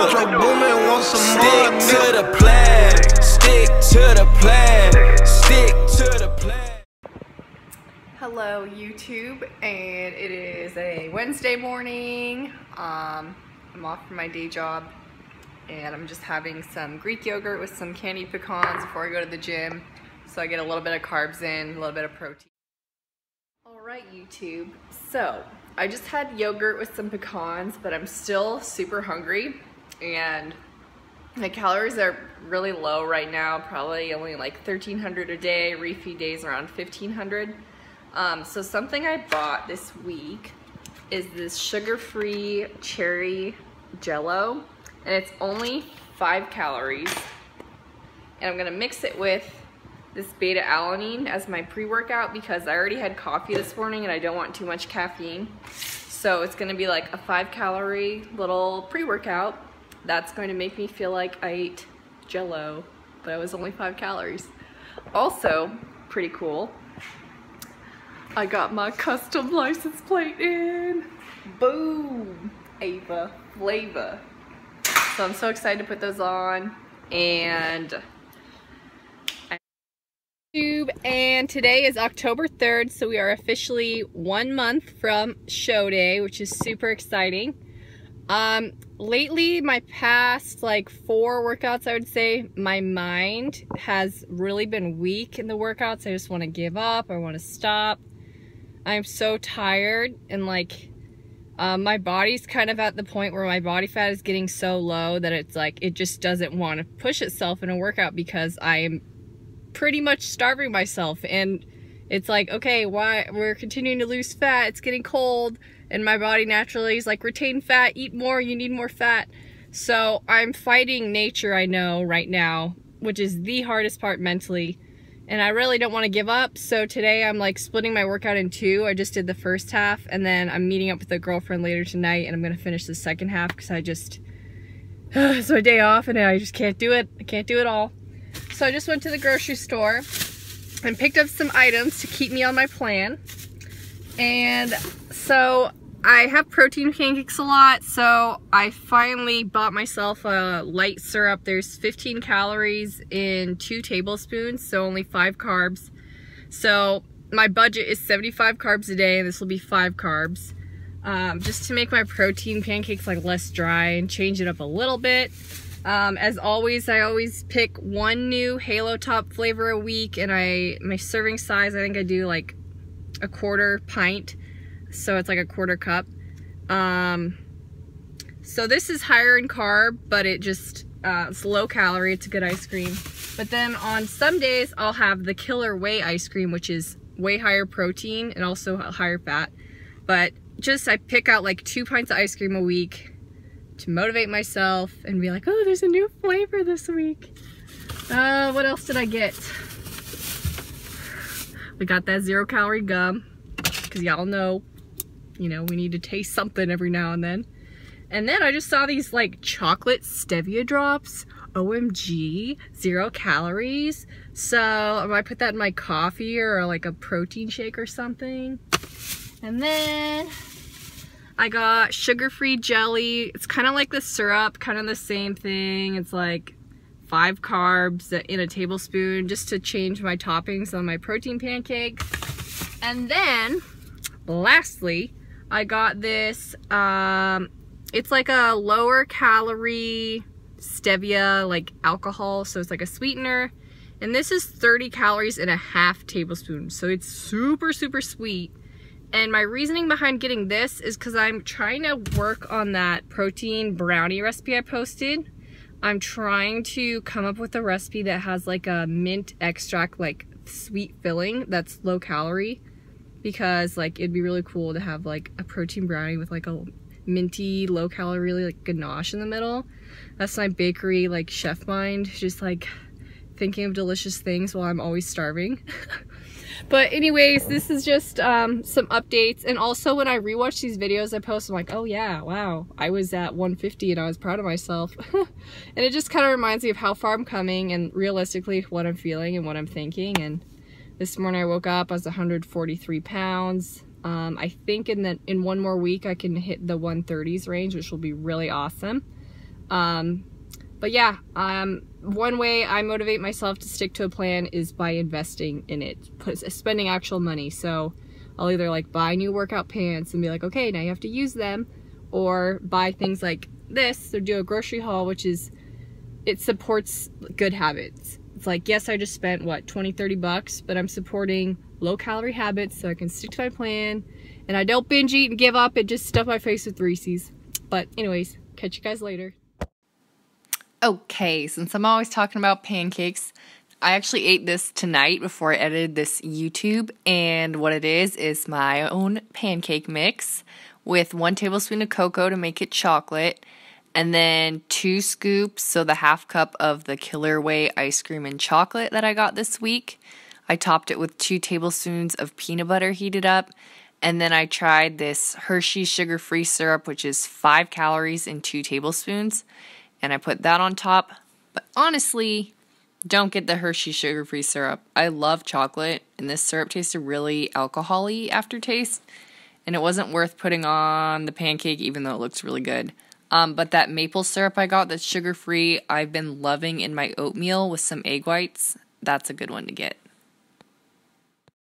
Metro Boomin want some Stick more. to the plan. Stick to the plan. Stick to the plan. Hello YouTube and it is a Wednesday morning. Um, I'm off from my day job and I'm just having some Greek yogurt with some candied pecans before I go to the gym so I get a little bit of carbs in, a little bit of protein. Alright YouTube, so I just had yogurt with some pecans but I'm still super hungry and my calories are really low right now, probably only like 1300 a day, refeed days around 1500. Um, so something I bought this week is this sugar-free cherry jello and it's only five calories. And I'm gonna mix it with this beta alanine as my pre-workout because I already had coffee this morning and I don't want too much caffeine. So it's gonna be like a five calorie little pre-workout that's going to make me feel like I ate jello but it was only five calories also pretty cool I got my custom license plate in. Boom! Ava Flavor. So I'm so excited to put those on. And YouTube and today is October 3rd so we are officially one month from show day which is super exciting um lately my past like four workouts I would say my mind has really been weak in the workouts. I just want to give up. I want to stop. I'm so tired and like um, my body's kind of at the point where my body fat is getting so low that it's like it just doesn't want to push itself in a workout because I am pretty much starving myself. And it's like okay why we're continuing to lose fat. It's getting cold and my body naturally is like retain fat eat more you need more fat so I'm fighting nature I know right now which is the hardest part mentally and I really don't want to give up. So today I'm like splitting my workout in two. I just did the first half and then I'm meeting up with a girlfriend later tonight and I'm to finish the second half because I just, it's my day off and I just can't do it. I can't do it all. So I just went to the grocery store and picked up some items to keep me on my plan. And so I have protein pancakes a lot, so I finally bought myself a light syrup. There's 15 calories in two tablespoons, so only five carbs. So my budget is 75 carbs a day, and this will be five carbs. Um, just to make my protein pancakes like less dry and change it up a little bit. Um, as always, I always pick one new Halo Top flavor a week, and I my serving size, I think I do like a quarter pint so it's like a quarter cup. Um, so this is higher in carb, but it just, uh, it's low calorie, it's a good ice cream. But then on some days, I'll have the Killer Whey ice cream, which is way higher protein and also higher fat. But just, I pick out like two pints of ice cream a week to motivate myself and be like, oh, there's a new flavor this week. Uh, what else did I get? We got that zero calorie gum because y'all know you know, we need to taste something every now and then. And then I just saw these like chocolate stevia drops. OMG, zero calories. So I might put that in my coffee or like a protein shake or something. And then I got sugar-free jelly. It's kind of like the syrup, kind of the same thing. It's like five carbs in a tablespoon just to change my toppings on my protein pancakes. And then lastly, I got this, um, it's like a lower calorie stevia, like alcohol, so it's like a sweetener. And this is 30 calories in a half tablespoon, so it's super, super sweet. And my reasoning behind getting this is because I'm trying to work on that protein brownie recipe I posted. I'm trying to come up with a recipe that has like a mint extract, like sweet filling that's low calorie because like it'd be really cool to have like a protein brownie with like a minty low calorie like ganache in the middle. That's my bakery like chef mind just like thinking of delicious things while i'm always starving. But anyways this is just um some updates and also when i rewatch these videos i post i'm like oh yeah wow i was at 150 and i was proud of myself. And it just kind of reminds me of how far i'm coming and realistically what i'm feeling and what i'm thinking and this morning I woke up, I was 143 pounds. Um, I think in the, in one more week I can hit the 130s range, which will be really awesome. Um, but yeah, um, one way I motivate myself to stick to a plan is by investing in it, put, spending actual money. So I'll either like buy new workout pants and be like, okay, now you have to use them, or buy things like this or do a grocery haul, which is it supports good habits. It's like, yes, I just spent what 20, 30 bucks, but I'm supporting low calorie habits so I can stick to my plan and I don't binge eat and give up and just stuff my face with Reese's. But anyways, catch you guys later. Okay, since I'm always talking about pancakes, I actually ate this tonight before I edited this YouTube, and what it is is my own pancake mix with one tablespoon of cocoa to make it chocolate, and then two scoops, so the half cup of the Killer Whey ice cream and chocolate that I got this week. I topped it with two tablespoons of peanut butter heated up, and then I tried this Hershey sugar free syrup, which is five calories in two tablespoons and I put that on top. But honestly, don't get the Hershey sugar free syrup. I love chocolate, and this syrup tasted really alcoholy aftertaste, and it wasn't worth putting on the pancake, even though it looks really good. Um, but that maple syrup I got that's sugar free, I've been loving in my oatmeal with some egg whites. That's a good one to get.